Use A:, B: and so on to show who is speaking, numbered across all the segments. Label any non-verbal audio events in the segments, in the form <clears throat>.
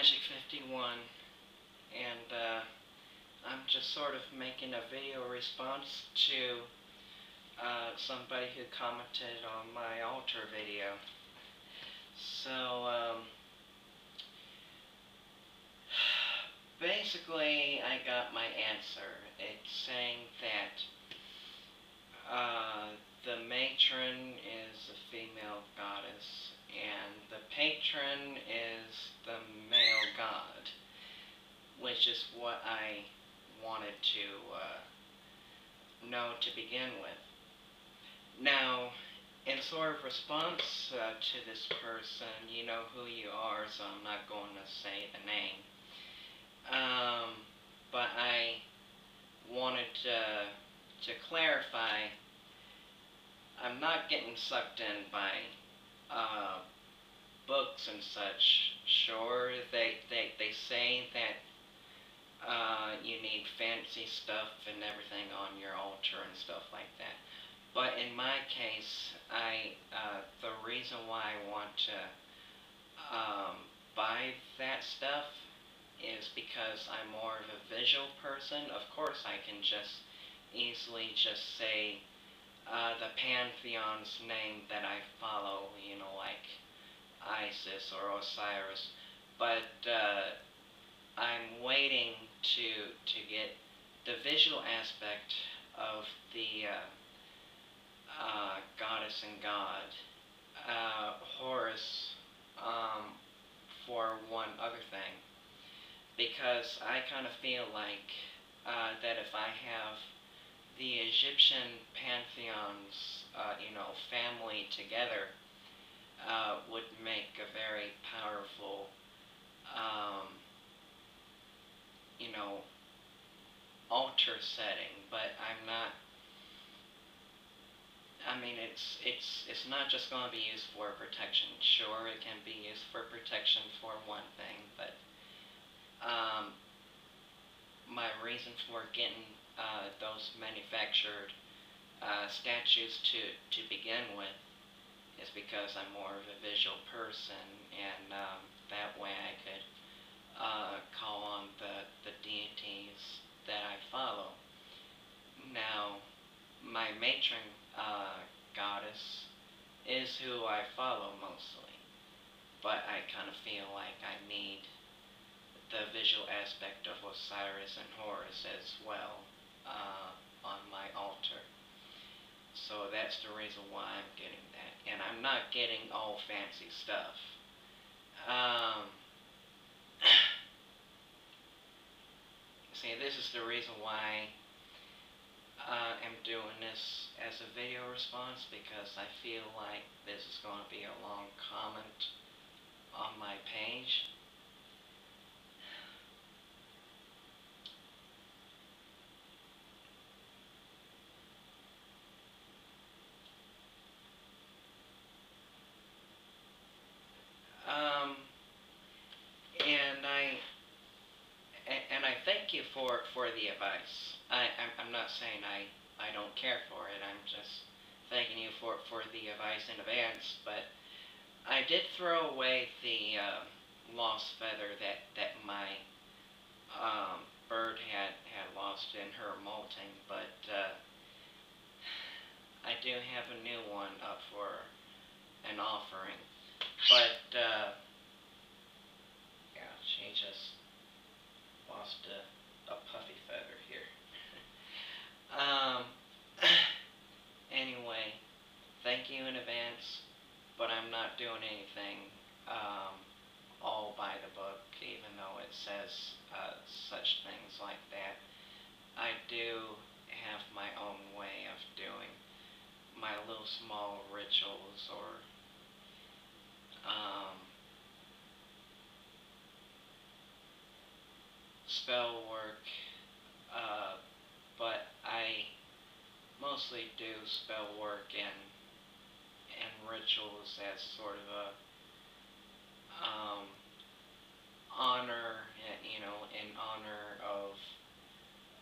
A: Magick51, and uh, I'm just sort of making a video response to uh, somebody who commented on my altar video. So, um, <sighs> basically, I got my answer. It's saying that uh, the matron is a female goddess, and the patron is the which just what I wanted to uh, know to begin with. Now, in sort of response uh, to this person, you know who you are, so I'm not going to say the name. Um, but I wanted to, to clarify, I'm not getting sucked in by uh, books and such. Sure, they, they, they say that uh, you need fancy stuff and everything on your altar and stuff like that. But in my case, I uh, the reason why I want to um, buy that stuff is because I'm more of a visual person. Of course, I can just easily just say uh, the pantheon's name that I follow, you know, like Isis or Osiris. But uh, I'm waiting to to get the visual aspect of the uh, uh, goddess and god, uh, Horus, um, for one other thing, because I kind of feel like uh, that if I have the Egyptian pantheons, uh, you know, family together, uh, would make a very powerful, um, you know, setting, but I'm not I mean, it's it's it's not just going to be used for protection. Sure, it can be used for protection for one thing, but um, my reason for getting uh, those manufactured uh, statues to to begin with is because I'm more of a visual person, and um, that way I could uh, call on the the deities that I follow. Now, my matron uh, goddess is who I follow mostly. But I kind of feel like I need the visual aspect of Osiris and Horus as well uh, on my altar. So that's the reason why I'm getting that. And I'm not getting all fancy stuff. Um, <clears throat> see, this is the reason why uh, am doing this as a video response because I feel like this is going to be a long comment on my page. Um, and I and I thank you for, for the advice. I, I'm, I'm not saying I, I don't care for it. I'm just thanking you for, for the advice in advance. But I did throw away the uh, lost feather that, that my um, bird had, had lost in her molting. But uh, I do have a new one up for an offering. But, uh, yeah, she just lost a, a puffy feather here. <laughs> um, <clears throat> anyway, thank you in advance, but I'm not doing anything um, all by the book, even though it says uh, such things like that. I do have my own way of doing my little small rituals or um, spell work, uh, but I mostly do spell work and and rituals as sort of a um, honor, you know, in honor of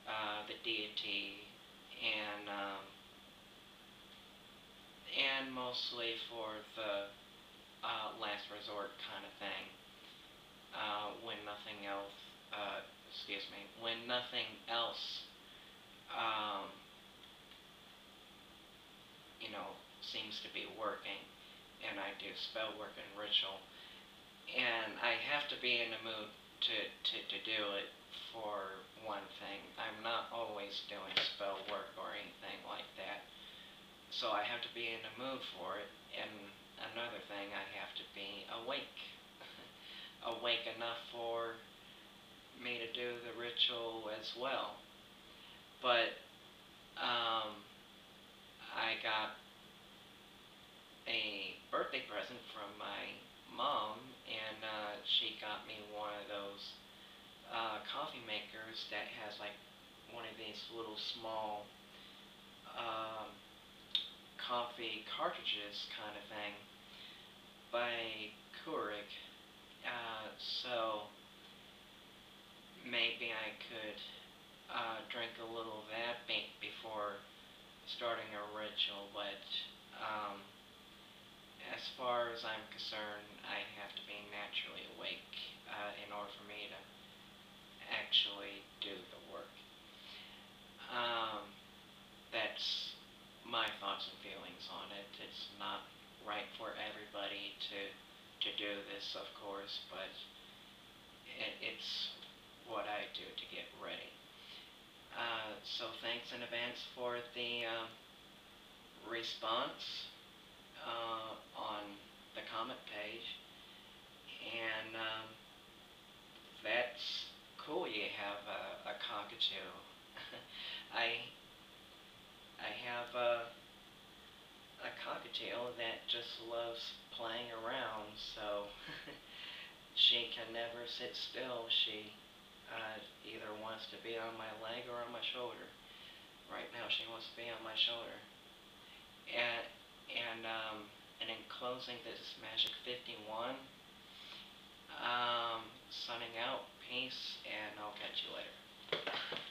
A: uh, the deity and um, and mostly for the uh, last resort kind of thing. uh, when nothing else, excuse me, when nothing else, um, you know, seems to be working, and I do spell work and ritual, and I have to be in the mood to, to, to do it for one thing. I'm not always doing spell work or anything like that. So I have to be in the mood for it. And another thing, I have to be awake. <laughs> awake enough for me to do the ritual as well. But um, I got a birthday present from my mom, and uh, she got me one of those uh, coffee makers that has like one of these little small um, coffee cartridges kind of thing by Keurig. Uh, so maybe I could uh, drink a little of that before starting a ritual, but um, as far as I'm concerned, I have to be naturally awake uh, in order for me to actually do the work. Um, that's my thoughts and feelings on it. It's not right for everybody to to do this, of course, but it, it's what I do to get ready. Uh, so thanks in advance for the uh, response uh, on the comment page. And um, that's cool you have a, a cockatoo. <laughs> I I have a, a that just loves playing around, so <laughs> she can never sit still. She uh, either wants to be on my leg or on my shoulder. Right now she wants to be on my shoulder. And, and, um, and in closing, this Magick 51. Um, out. Peace, and I'll catch you later.